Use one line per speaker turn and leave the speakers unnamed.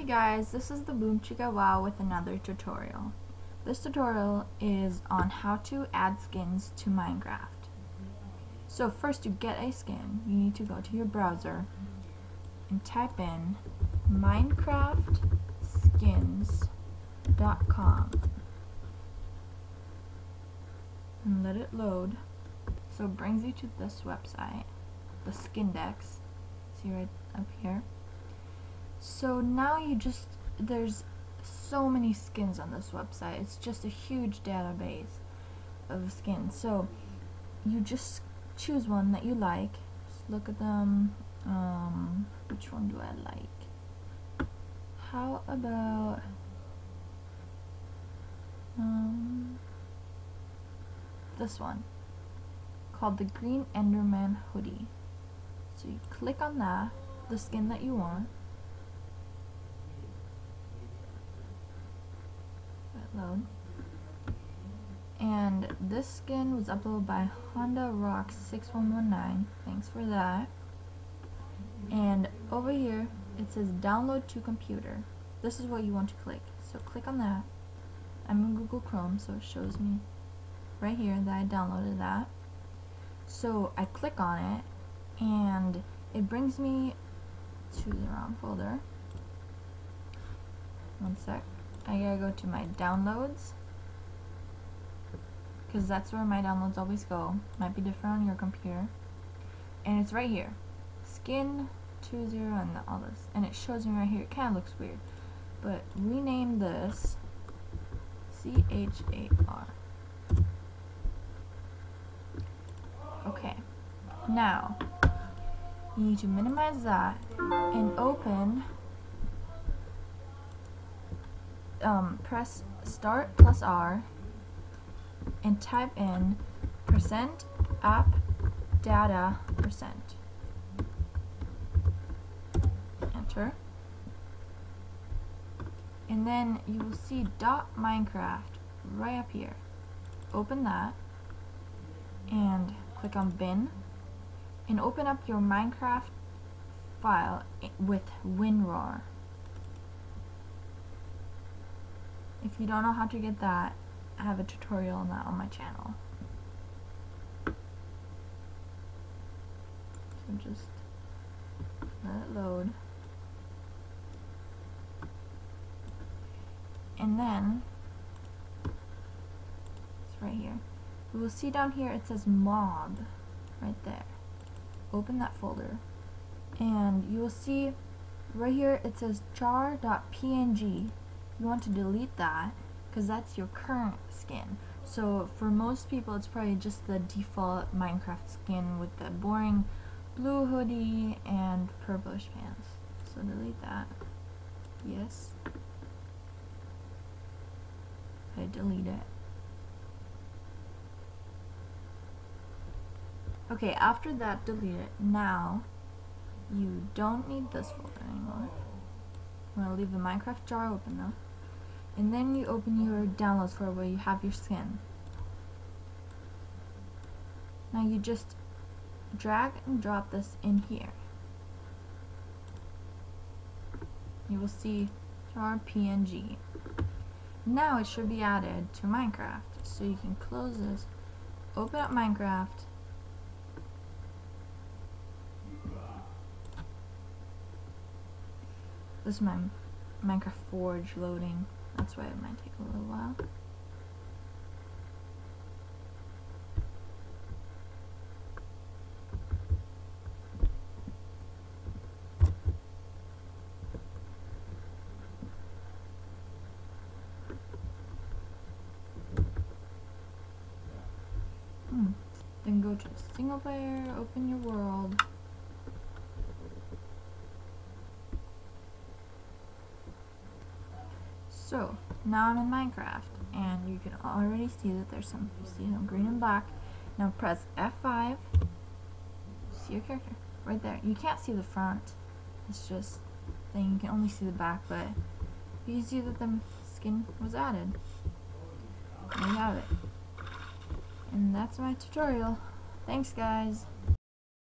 Hey guys, this is the Boom Chica Wow with another tutorial. This tutorial is on how to add skins to Minecraft. So first to get a skin, you need to go to your browser and type in minecraftskins.com and let it load. So it brings you to this website, the Skindex. See right up here. So now you just, there's so many skins on this website. It's just a huge database of skins. So you just choose one that you like. Just look at them. Um, which one do I like? How about um, this one called the Green Enderman Hoodie. So you click on that, the skin that you want. Load. And this skin was uploaded by Honda Rock 6119. Thanks for that. And over here it says download to computer. This is what you want to click. So click on that. I'm in Google Chrome so it shows me right here that I downloaded that. So I click on it and it brings me to the wrong folder. One sec. I gotta go to my downloads because that's where my downloads always go. Might be different on your computer. And it's right here. Skin 20 and all this. And it shows me right here. It kind of looks weird. But rename this C-H-A-R. Okay. Now, you need to minimize that and open um, press start plus R and type in percent app data percent. Enter. And then you will see dot Minecraft right up here. Open that and click on bin and open up your Minecraft file with WinRAR. If you don't know how to get that, I have a tutorial on that on my channel. So just let it load. And then, it's right here. You will see down here it says mob, right there. Open that folder. And you will see right here it says char.png you want to delete that because that's your current skin. So for most people it's probably just the default Minecraft skin with the boring blue hoodie and purplish pants. So delete that. Yes. I delete it. Okay, after that delete it. Now you don't need this folder anymore. I'm to leave the Minecraft jar open though and then you open your downloads folder where you have your skin. Now you just drag and drop this in here. You will see char PNG. Now it should be added to Minecraft. So you can close this, open up Minecraft, this is my Minecraft Forge loading. That's why it might take a little while. Hmm. Then go to single player, open your world. So, now I'm in Minecraft, and you can already see that there's some, you see some green and black. Now press F5, see your character, right there. You can't see the front, it's just, then you can only see the back, but you see that the skin was added. There you have it. And that's my tutorial. Thanks guys.